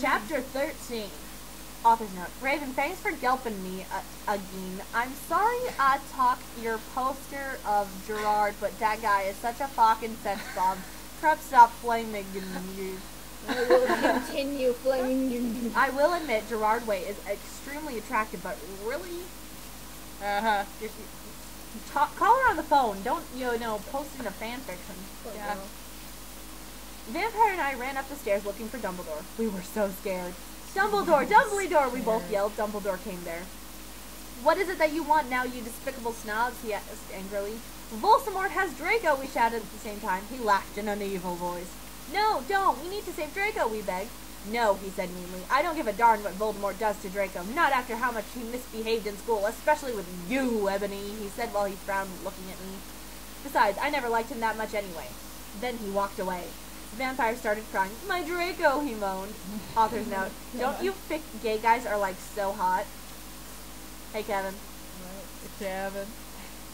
Chapter 13. Author's note. Raven, thanks for gelping me uh, again. I'm sorry I talked your poster of Gerard, but that guy is such a fucking sex bomb. Perhaps stop flaming you. I will continue flaming you. I will admit Gerard Way is extremely attractive, but really, Uh huh. if talk, call her on the phone. Don't you know post in a fan fiction. Yeah. Vampire and I ran up the stairs looking for Dumbledore. We were so scared. Dumbledore, Dumbledore! We both yelled. Dumbledore came there. What is it that you want now, you despicable snobs? He asked angrily. Voldemort has Draco, we shouted at the same time. He laughed in an evil voice. No, don't! We need to save Draco, we begged. No, he said meanly. I don't give a darn what Voldemort does to Draco. Not after how much he misbehaved in school, especially with you, Ebony, he said while he frowned, looking at me. Besides, I never liked him that much anyway. Then he walked away. Vampire started crying. My Draco, he moaned. Author's note. Don't you think gay guys are like so hot? Hey, Kevin. Kevin.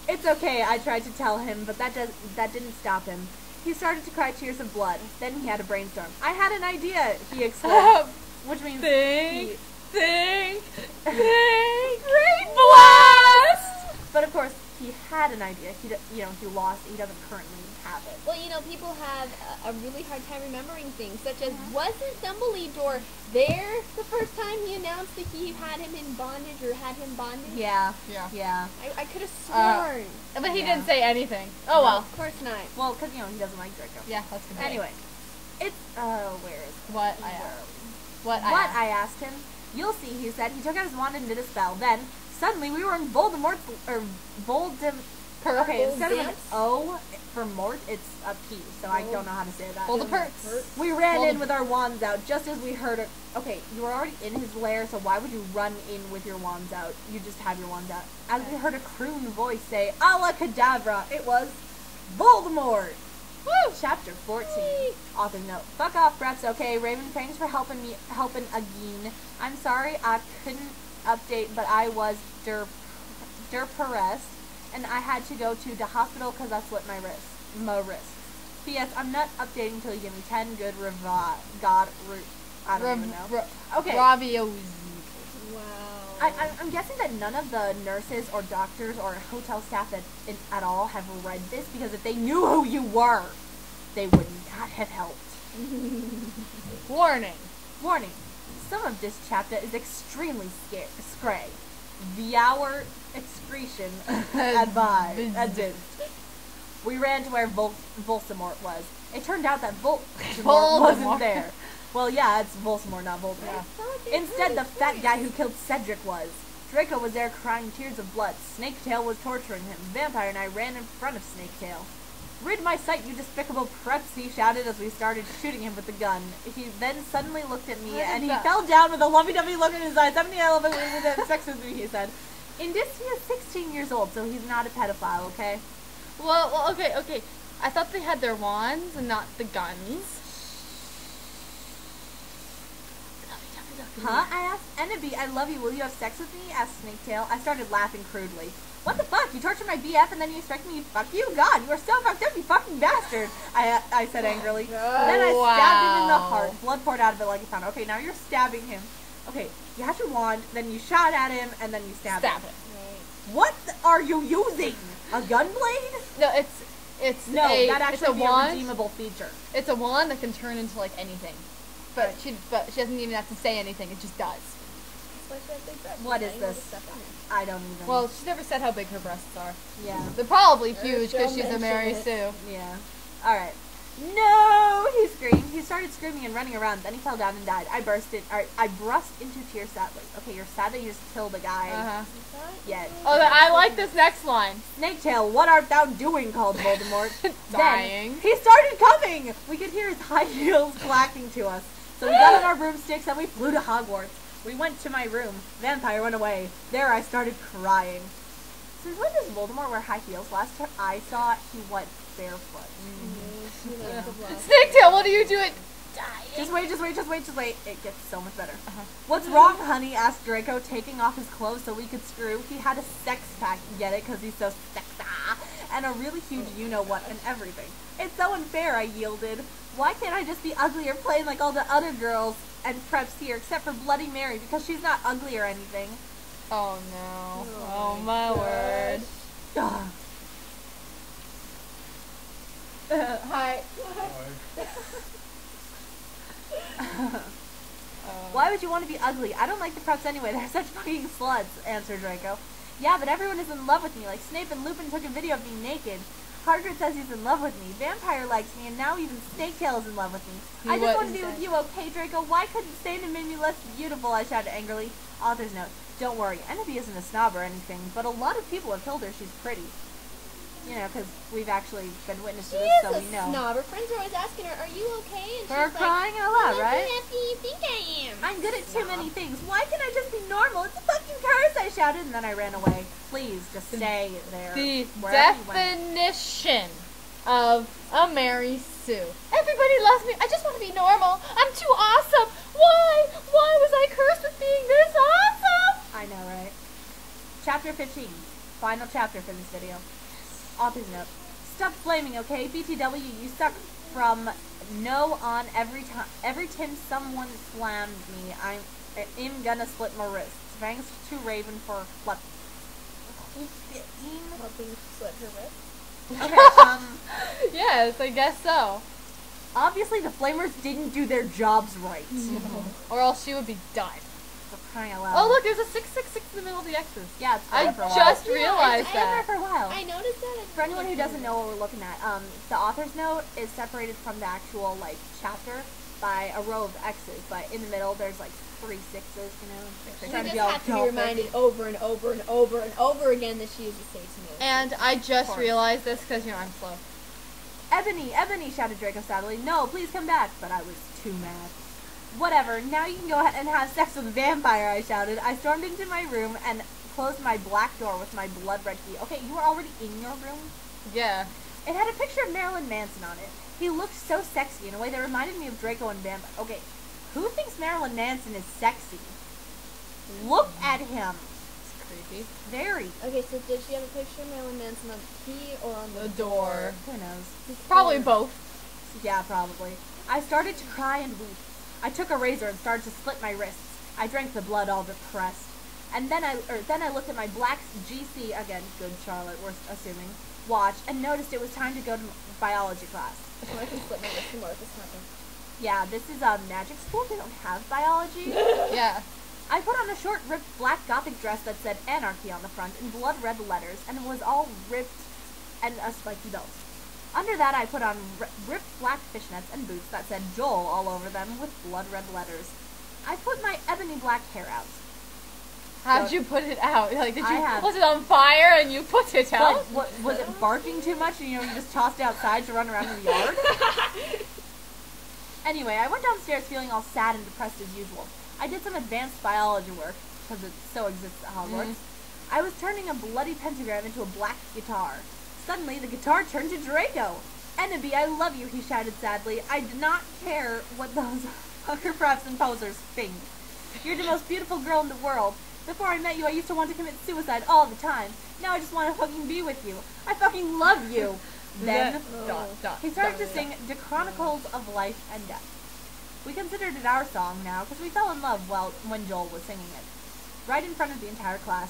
It's okay, I tried to tell him, but that does that didn't stop him. He started to cry tears of blood. Then he had a brainstorm. I had an idea, he exclaimed. which means Think, he- think, think. Great blast! But of course, he had an idea. He, do- you know, he lost. He doesn't currently have it. Well, you know, people have a, a really hard time remembering things, such as wasn't Dumbledore there the first time he announced that he had him in bondage or had him bondage? Yeah, Yeah. yeah. I, I could have Uh, sworn. But he Yeah. didn't say anything. Oh well. Of course not. Well, because you know he doesn't like Draco. Yeah, let's continue. Anyway, it's uh, where is? What I Where are What I What asked. I asked him. You'll see, he said. He took out his wand and did a spell. Then, suddenly, we were in Voldemort, or Voldem... Okay, instead of an O for Mort, it's a P, so I don't know how to say that. Perks. We ran in with our wands out just as we heard it. Okay, you were already in his lair, so why would you run in with your wands out? You just have your wands out. As we heard a croon voice say, Ala Cadabra, it was Voldemort! Woo! Chapter 14. Author note. Fuck off, Brett's okay. Raven, thanks for helping me, helping again. I'm sorry I couldn't update, but I was der, derpressed, and I had to go to the hospital because I slipped my wrist. My wrist. P.S. I'm not updating until you give me 10 good revi- God, re- I don't even know. Ra- Okay. Raviosi. Wow. I, I, I'm guessing that none of the nurses or doctors or hotel staff that, in, at all have read this because if they knew who you were, they would not have helped. Warning. Warning: Some of this chapter is extremely sca- scray. The hour excretion advised. advised. We ran to where Vol- Volsamort was. It turned out that Vol- Voldemort. wasn't there. Well, yeah, it's Volsamort, not Voldemort. Yeah. Instead, the fat guy who killed Cedric was. Draco was there crying tears of blood. Snaketail was torturing him. Vampire and I ran in front of Snaketail. Rid my sight, you despicable preps, he shouted as we started shooting him with the gun. He then suddenly looked at me and he that? fell down with a lovey-dovey look in his eyes. Seventy, I love it when have sex with me, he said. In this, he is 16 years old, so he's not a pedophile, okay? Well, well, okay, okay. I thought they had their wands and not the guns. Huh? I asked. Enemy, I love you. Will you have sex with me? asked Snaketail. I started laughing crudely. What the fuck? You tortured my BF and then you expect me to fuck you? God, you are so fucked up, you fucking bastard! I uh, I said angrily. Oh, Then I oh, stabbed him in the heart. Blood poured out of it like a fountain. Okay, now you're stabbing him. Okay, you have your wand, then you shot at him, and then you stabbed Stab him. it. What are you using? A gunblade? No, it's it's No, a, that it's actually a be a wand. redeemable feature. It's a wand that can turn into like anything. But she but she doesn't even have to say anything. It just does. What is this? I don't even. Well, she never said how big her breasts are. yeah. They're probably huge because she's a Mary mention Sue. Yeah. Alright. No! He screamed. He started screaming and running around. Then he fell down and died. I burst in. Or, I burst into tears sadly. Okay, you're sad that you just killed a guy. Uh huh. Yet. Oh, I like this next line. Snaketail, what art thou doing? called Voldemort. Dying. Then he started coming! We could hear his high heels clacking to us. So we got on our broomsticks and we flew to Hogwarts. We went to my room. Vampire went away. There I started crying. Since when does Voldemort wear high heels? Last time I saw, he went barefoot. Snacktail, what are you doing? Dying. Just wait, just wait, just wait, just wait. It gets so much better. Uh-huh. What's wrong, honey? asked Draco, taking off his clothes so we could screw. He had a sex pack, get it? Because he's so sexy. And a really huge you know what and everything. It's so unfair, I yielded. Why can't I just be ugly or plain like all the other girls? And preps here except for Bloody Mary because she's not ugly or anything. Oh no. Oh Oh, my my word. Ugh. Hi. Um, Why would you want to be ugly? I don't like the preps anyway. They're such fucking sluts, answered Draco. Yeah, but everyone is in love with me. Like Snape and Lupin took a video of me naked. Hagrid says he's in love with me. Vampire likes me, and now even Snaketail is in love with me. He I just want to be with you, okay, Draco? Why couldn't Satan have made me less beautiful? I shouted angrily. Author's note. Don't worry, Ennaby isn't a snob or anything, but a lot of people have told her she's pretty. You know, because we've actually been witness She to this, so we know. snob. Her friends are always asking her, "Are you okay?" And For she's crying out like, loud, "I'm right? not you think I am." I'm good at too Snob. many things. Why can't I just be normal? It's a fucking curse, I shouted, and then I ran away. Please, just stay there. the wherever you went. definition of a Mary Sue. Everybody loves me. I just want to be normal. I'm too awesome. Why? Why was I cursed with being this awesome? I know, right? Chapter 15. Final chapter for this video. Author's note. Stop flaming, okay? BTW, you suck from no on every time. Every time someone slammed me, I'm, I'm gonna split my wrists. Thanks to Raven for flip. Helping slit her wrist. Okay, um, Yes, I guess so. obviously the flamers didn't do their jobs right. Or else she would be done. For crying out loud. Oh look, there's a six six six in the middle of the X's. Yeah, it's I been for a while. just Yeah, realized It's been there that. for a while. I noticed that. I For anyone who doesn't know what we're looking at, um, the author's note is separated from the actual like chapter by a row of X's, but in the middle there's like three sixes, you know. we Trying just be have to be dope. reminded over and over and over and over again that she is a Satan. And I just realized this because you know I'm slow. Ebony, Ebony, shouted Draco sadly. No, please come back. But I was too mad. Whatever, now you can go ahead and have sex with a vampire, I shouted. I stormed into my room and closed my black door with my blood red key. Okay, you were already in your room? Yeah. It had a picture of Marilyn Manson on it. He looked so sexy in a way that reminded me of Draco and Vampire. Okay, who thinks Marilyn Manson is sexy? Look mm-hmm. at him. It's creepy. Very. Okay, so did she have a picture of Marilyn Manson on the key or on the, The door. Who knows? Probably both. Yeah, probably. I started to cry and weep. I took a razor and started to split my wrists. I drank the blood all depressed. And then I, or then I looked at my black GC again. Good Charlotte, we're assuming. Watch and noticed it was time to go to biology class. I can split my wrist tomorrow if this happens. Yeah, this is a magic school. They don't have biology. Yeah. I put on a short, ripped black gothic dress that said anarchy on the front in blood red letters, and it was all ripped and a spiky belt. Under that, I put on ri- ripped black fishnets and boots that said Joel all over them with blood red letters. I put my ebony black hair out. How'd So- you put it out? Like, did you was it on fire and you put it out? what, was it barking too much and you know you just tossed it outside to run around in the yard? Anyway, I went downstairs feeling all sad and depressed as usual. I did some advanced biology work, because it so exists at Hogwarts. Mm-hmm. I was turning a bloody pentagram into a black guitar. Suddenly, the guitar turned to Draco. Ennaby, I love you, he shouted sadly. I do not care what those hooker preps and posers think. You're the most beautiful girl in the world. Before I met you, I used to want to commit suicide all the time. Now I just want to fucking be with you. I fucking love you. Then, oh, dot, dot, he started dot, to sing The Chronicles of Life and Death. We considered it our song now because we fell in love while when Joel was singing it, right in front of the entire class.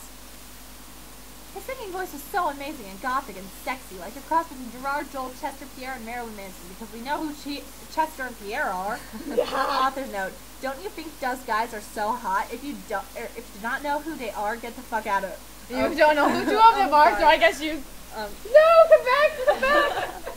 His singing voice was so amazing and gothic and sexy, like a cross between Gerard, Joel, Chester, Pierre, and Marilyn Manson, because we know who che- Chester and Pierre are. Author's note: Don't you think those guys are so hot? If you don't, er, if you do not know who they are, get the fuck out of. You Oh, don't know who two of them oh, are, so. I guess you. Um, No, come back, come back.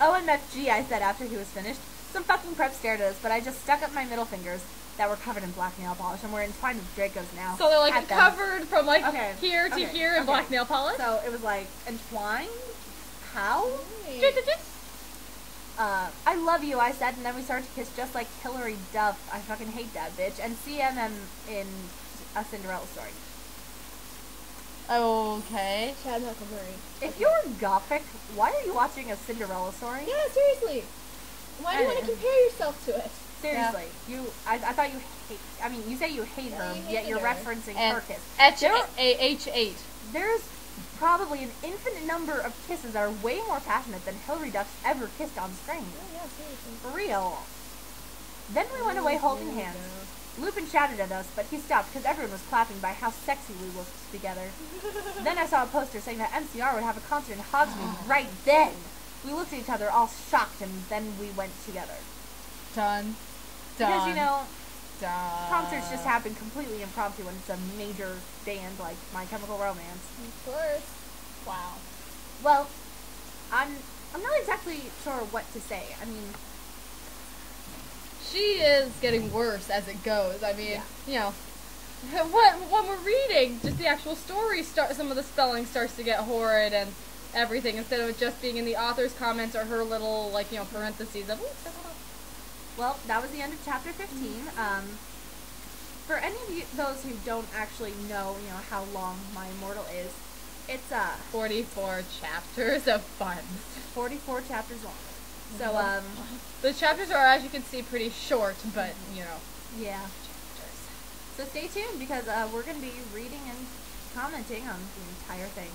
OMFG, I said after he was finished. Some fucking prep stared at us, but I just stuck up my middle fingers that were covered in black nail polish and were entwined with Draco's now. so they're like them. covered from like Okay, here to okay, here in okay. black nail polish. So it was like entwined? How? Uh, I love you, I said, and then we started to kiss just like Hilary Duff. I fucking hate that bitch. And CMM in A Cinderella Story. Okay. Chad Huckleberry. If you're gothic, why are you watching A Cinderella Story? Yeah, seriously. Why do you want to compare yourself to it? Seriously, you. I, I thought you hate. I mean, you say you hate Yeah, her, you yet hated you're her. referencing And her kiss. H There- A H eight. There's probably an infinite number of kisses that are way more passionate than Hilary Duff's ever kissed on screen. Oh, yeah, seriously. For real. Then we went away holding hands. Lupin shouted at us, but he stopped because everyone was clapping by how sexy we looked together. then I saw a poster saying that MCR would have a concert in Hogsmeade right then. We looked at each other all shocked, and then we went together. Done. Because, you know, concerts just happen completely impromptu when it's a major band like My Chemical Romance. Of course. Wow. Well, I'm I'm not exactly sure what to say. I mean, She is getting worse as it goes. I mean, Yeah. you know, when when we're reading, just the actual story start. Some of the spelling starts to get horrid and everything instead of it just being in the author's comments or her little like you know parentheses of. Well, that was the end of chapter 15. Um, for any of you, those who don't actually know, you know, how long My Immortal is, it's uh 44 chapters of fun. 44 chapters long. So, Mhm. um, The chapters are, as you can see, pretty short, but you know. yeah. So stay tuned because uh, we're going to be reading and commenting on the entire thing.